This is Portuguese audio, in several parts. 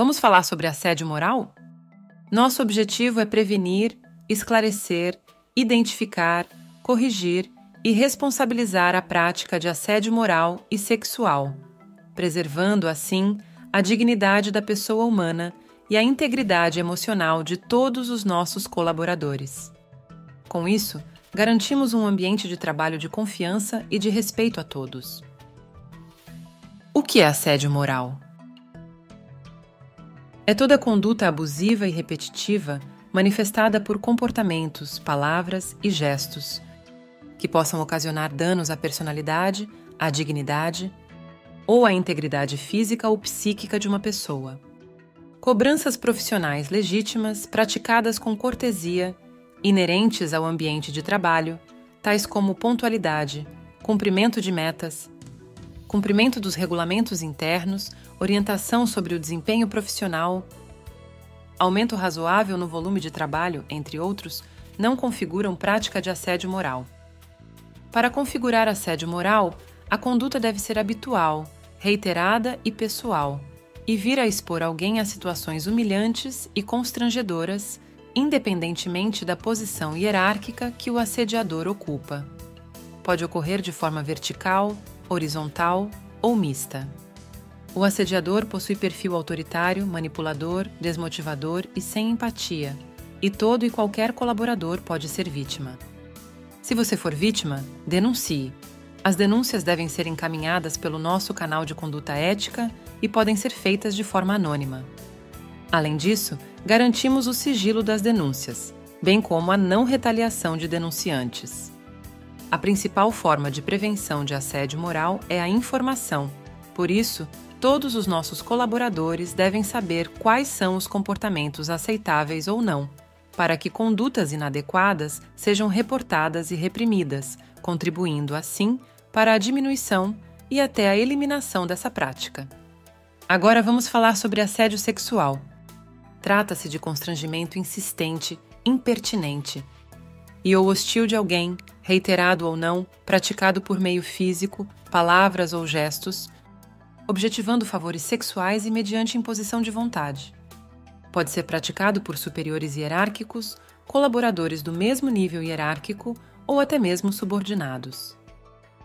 Vamos falar sobre assédio moral? Nosso objetivo é prevenir, esclarecer, identificar, corrigir e responsabilizar a prática de assédio moral e sexual, preservando, assim, a dignidade da pessoa humana e a integridade emocional de todos os nossos colaboradores. Com isso, garantimos um ambiente de trabalho de confiança e de respeito a todos. O que é assédio moral? É toda conduta abusiva e repetitiva manifestada por comportamentos, palavras e gestos que possam ocasionar danos à personalidade, à dignidade ou à integridade física ou psíquica de uma pessoa. Cobranças profissionais legítimas praticadas com cortesia, inerentes ao ambiente de trabalho, tais como pontualidade, cumprimento de metas, cumprimento dos regulamentos internos, orientação sobre o desempenho profissional, aumento razoável no volume de trabalho, entre outros, não configuram prática de assédio moral. Para configurar assédio moral, a conduta deve ser habitual, reiterada e pessoal, e vir a expor alguém a situações humilhantes e constrangedoras, independentemente da posição hierárquica que o assediador ocupa. Pode ocorrer de forma vertical, horizontal ou mista. O assediador possui perfil autoritário, manipulador, desmotivador e sem empatia, e todo e qualquer colaborador pode ser vítima. Se você for vítima, denuncie. As denúncias devem ser encaminhadas pelo nosso canal de conduta ética e podem ser feitas de forma anônima. Além disso, garantimos o sigilo das denúncias, bem como a não retaliação de denunciantes. A principal forma de prevenção de assédio moral é a informação. Por isso, todos os nossos colaboradores devem saber quais são os comportamentos aceitáveis ou não, para que condutas inadequadas sejam reportadas e reprimidas, contribuindo assim para a diminuição e até a eliminação dessa prática. Agora vamos falar sobre assédio sexual. Trata-se de constrangimento insistente, impertinente e ou hostil de alguém reiterado ou não, praticado por meio físico, palavras ou gestos, objetivando favores sexuais e mediante imposição de vontade. Pode ser praticado por superiores hierárquicos, colaboradores do mesmo nível hierárquico ou até mesmo subordinados.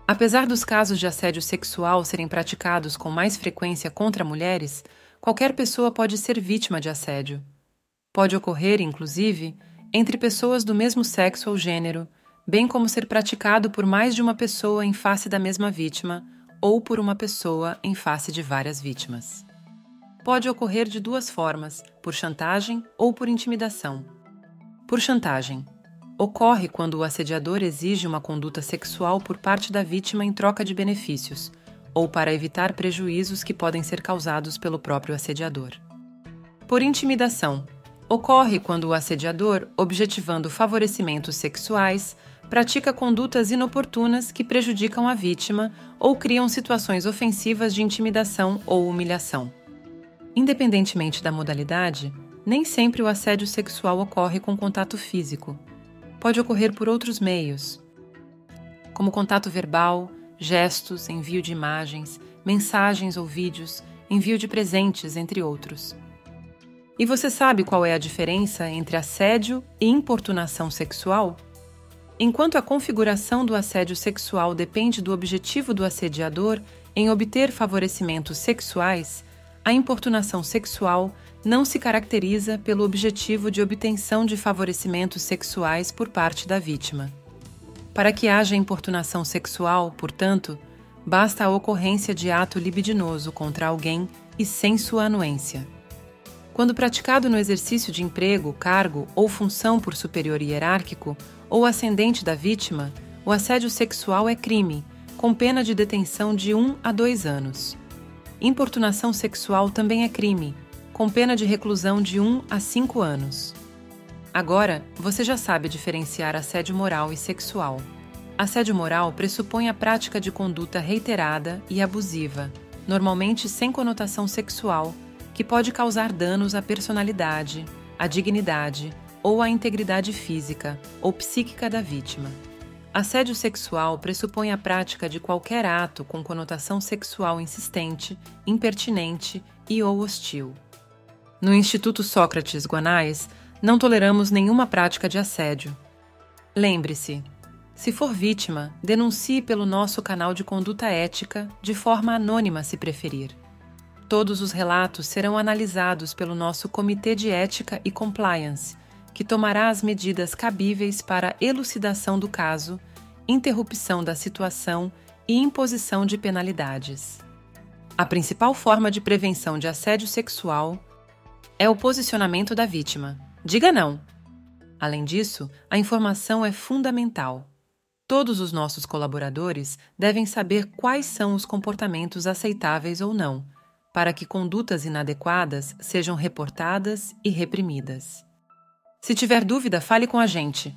Apesar dos casos de assédio sexual serem praticados com mais frequência contra mulheres, qualquer pessoa pode ser vítima de assédio. Pode ocorrer, inclusive, entre pessoas do mesmo sexo ou gênero, bem como ser praticado por mais de uma pessoa em face da mesma vítima ou por uma pessoa em face de várias vítimas. Pode ocorrer de duas formas, por chantagem ou por intimidação. Por chantagem, ocorre quando o assediador exige uma conduta sexual por parte da vítima em troca de benefícios, ou para evitar prejuízos que podem ser causados pelo próprio assediador. Por intimidação, ocorre quando o assediador, objetivando favorecimentos sexuais, pratica condutas inoportunas que prejudicam a vítima ou criam situações ofensivas de intimidação ou humilhação. Independentemente da modalidade, nem sempre o assédio sexual ocorre com contato físico. Pode ocorrer por outros meios, como contato verbal, gestos, envio de imagens, mensagens ou vídeos, envio de presentes, entre outros. E você sabe qual é a diferença entre assédio e importunação sexual? Enquanto a configuração do assédio sexual depende do objetivo do assediador em obter favorecimentos sexuais, a importunação sexual não se caracteriza pelo objetivo de obtenção de favorecimentos sexuais por parte da vítima. Para que haja importunação sexual, portanto, basta a ocorrência de ato libidinoso contra alguém e sem sua anuência. Quando praticado no exercício de emprego, cargo ou função por superior hierárquico, ou ascendente da vítima, o assédio sexual é crime, com pena de detenção de 1 a 2 anos. Importunação sexual também é crime, com pena de reclusão de 1 a 5 anos. Agora, você já sabe diferenciar assédio moral e sexual. Assédio moral pressupõe a prática de conduta reiterada e abusiva, normalmente sem conotação sexual, que pode causar danos à personalidade, à dignidade, ou a integridade física ou psíquica da vítima. Assédio sexual pressupõe a prática de qualquer ato com conotação sexual insistente, impertinente e ou hostil. No Instituto Sócrates Guanais, não toleramos nenhuma prática de assédio. Lembre-se, se for vítima, denuncie pelo nosso canal de conduta ética, de forma anônima, se preferir. Todos os relatos serão analisados pelo nosso Comitê de Ética e Compliance, que tomará as medidas cabíveis para elucidação do caso, interrupção da situação e imposição de penalidades. A principal forma de prevenção de assédio sexual é o posicionamento da vítima. Diga não! Além disso, a informação é fundamental. Todos os nossos colaboradores devem saber quais são os comportamentos aceitáveis ou não para que condutas inadequadas sejam reportadas e reprimidas. Se tiver dúvida, fale com a gente.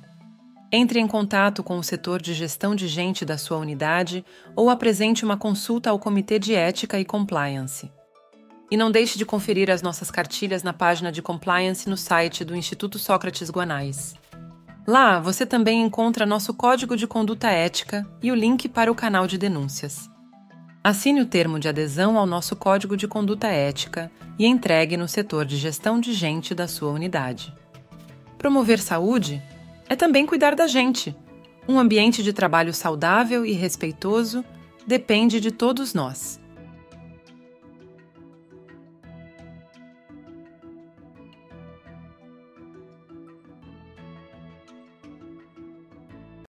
Entre em contato com o setor de gestão de gente da sua unidade ou apresente uma consulta ao Comitê de Ética e Compliance. E não deixe de conferir as nossas cartilhas na página de compliance no site do Instituto Sócrates Guanais. Lá você também encontra nosso código de conduta ética e o link para o canal de denúncias. Assine o termo de adesão ao nosso Código de Conduta Ética e entregue no setor de gestão de gente da sua unidade. Promover saúde é também cuidar da gente. Um ambiente de trabalho saudável e respeitoso depende de todos nós.